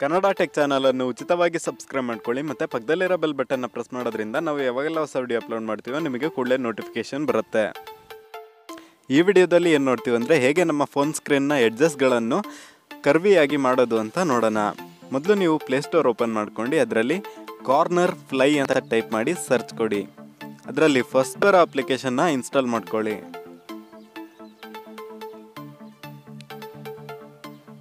Kannada tech ಚಾನಲನ್ನು ಉಚಿತವಾಗಿ subscribe ಮಾಡ್ಕೊಳ್ಳಿ ಮತ್ತು ಪಕ್ಕದಲ್ಲಿರೋ ಬೆಲ್ ಬಟನ್ನ ಪ್ರೆಸ್ ಮಾಡೋದ್ರಿಂದ ನಾವು ಯಾವಾಗೆಲ್ಲ ಹೊಸ ವಿಡಿಯೋ ಅಪ್ಲೋಡ್ ಮಾಡ್ತೀವೋ ನಿಮಗೆ ಕೂಡಲೇ ನೋಟಿಫಿಕೇಶನ್ ಬರುತ್ತೆ. ಈ ವಿಡಿಯೋದಲ್ಲಿ ಏನು ನೋಡ್ತೀವಿ ಅಂದರೆ ಹೇಗೆ ನಮ್ಮ ಫೋನ್ ಸ್ಕ್ರೀನ್ನ ಎಡ್ಜಸ್ಟ್ಗಳನ್ನು ಕರ್ವಿಯಾಗಿ ಮಾಡೋದು ಅಂತ ನೋಡೋಣ. ಮೊದಲು ನೀವು ಪ್ಲೇಸ್ಟೋರ್ ಓಪನ್ ಮಾಡ್ಕೊಂಡು ಅದರಲ್ಲಿ ಕಾರ್ನರ್ ಫ್ಲೈ ಅಂತ ಟೈಪ್ ಮಾಡಿ ಸರ್ಚ್ ಕೊಡಿ. ಅದರಲ್ಲಿ ಫಸ್ಟ್ ಬರೋ ಅಪ್ಲಿಕೇಶನ್ನ ಇನ್ಸ್ಟಾಲ್ ಮಾಡ್ಕೊಳ್ಳಿ.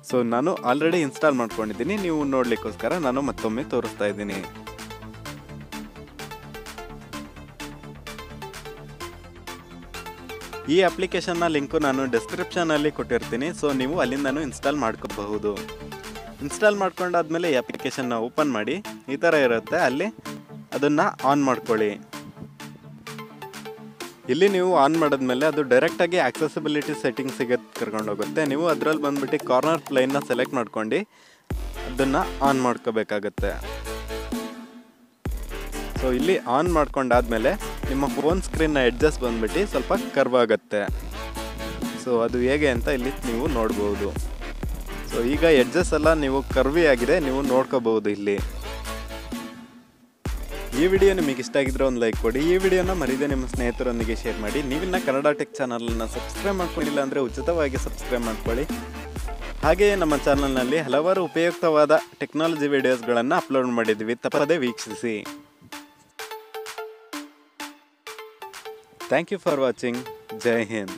ಸೊ ನಾನು ಆಲ್ರೆಡಿ ಇನ್ಸ್ಟಾಲ್ ಮಾಡ್ಕೊಂಡಿದ್ದೀನಿ. ನೀವು ನೋಡಲಿಕ್ಕೋಸ್ಕರ ನಾನು ಮತ್ತೊಮ್ಮೆ ತೋರಿಸ್ತಾ ಇದ್ದೀನಿ. ಈ ಅಪ್ಲಿಕೇಶನ್ನ ಲಿಂಕು ನಾನು ಡಿಸ್ಕ್ರಿಪ್ಷನಲ್ಲಿ ಕೊಟ್ಟಿರ್ತೀನಿ. ಸೊ ನೀವು ಅಲ್ಲಿಂದನೂ ಇನ್ಸ್ಟಾಲ್ ಮಾಡ್ಕೋಬಹುದು. ಇನ್ಸ್ಟಾಲ್ ಮಾಡ್ಕೊಂಡಾದ್ಮೇಲೆ ಈ ಅಪ್ಲಿಕೇಶನ್ನ ಓಪನ್ ಮಾಡಿ. ಈ ಥರ ಇರುತ್ತೆ. ಅಲ್ಲಿ ಅದನ್ನು ಆನ್ ಮಾಡ್ಕೊಳ್ಳಿ. ಇಲ್ಲಿ ನೀವು ಆನ್ ಮಾಡಿದ್ಮೇಲೆ ಅದು ಡೈರೆಕ್ಟಾಗಿ ಆಕ್ಸೆಸಿಬಿಲಿಟಿ ಸೆಟ್ಟಿಂಗ್ಸಿಗೆ ಕರ್ಕೊಂಡು ಹೋಗುತ್ತೆ. ನೀವು ಅದರಲ್ಲಿ ಬಂದ್ಬಿಟ್ಟು ಕಾರ್ನರ್ ಪ್ಲೇನ್ನ ಸೆಲೆಕ್ಟ್ ಮಾಡ್ಕೊಂಡು ಅದನ್ನು ಆನ್ ಮಾಡ್ಕೋಬೇಕಾಗತ್ತೆ. ಸೊ ಇಲ್ಲಿ ಆನ್ ಮಾಡ್ಕೊಂಡಾದ್ಮೇಲೆ ನಿಮ್ಮ ಫೋನ್ ಸ್ಕ್ರೀನ್ನ ಅಡ್ಜಸ್ಟ್ ಬಂದ್ಬಿಟ್ಟು ಸ್ವಲ್ಪ ಕರ್ವ್ ಆಗುತ್ತೆ. ಸೊ ಅದು ಹೇಗೆ ಅಂತ ಇಲ್ಲಿ ನೀವು ನೋಡ್ಬೋದು. ಸೊ ಈಗ ಎಡ್ಜಸ್ ಎಲ್ಲ ನೀವು ಕರ್ವಿ ಆಗಿದೆ, ನೀವು ನೋಡ್ಕೋಬಹುದು ಇಲ್ಲಿ. ಈ ವಿಡಿಯೋ ನಿಮಗೆ ಇಷ್ಟ ಆಗಿದ್ರೆ ಒಂದು ಲೈಕ್ ಕೊಡಿ. ಈ ವಿಡಿಯೋನ ಮರಿದೆ ನಿಮ್ಮ ಸ್ನೇಹಿತರೊಂದಿಗೆ ಶೇರ್ ಮಾಡಿ. ನೀವಿನ್ನ ಕನ್ನಡ ಟೆಕ್ ಚಾನಲನ್ನು ಸಬ್ಸ್ಕ್ರೈಬ್ ಮಾಡ್ಕೊಂಡಿಲ್ಲ ಅಂದರೆ ಉಚಿತವಾಗಿ ಸಬ್ಸ್ಕ್ರೈಬ್ ಮಾಡ್ಕೊಳ್ಳಿ. ಹಾಗೆಯೇ ನಮ್ಮ ಚಾನಲ್ನಲ್ಲಿ ಹಲವಾರು ಉಪಯುಕ್ತವಾದ ಟೆಕ್ನಾಲಜಿ ವಿಡಿಯೋಸ್ಗಳನ್ನು ಅಪ್ಲೋಡ್ ಮಾಡಿದ್ದೀವಿ. ತಪ್ಪದೇ ವೀಕ್ಷಿಸಿ. Thank you for watching. Jai Hind.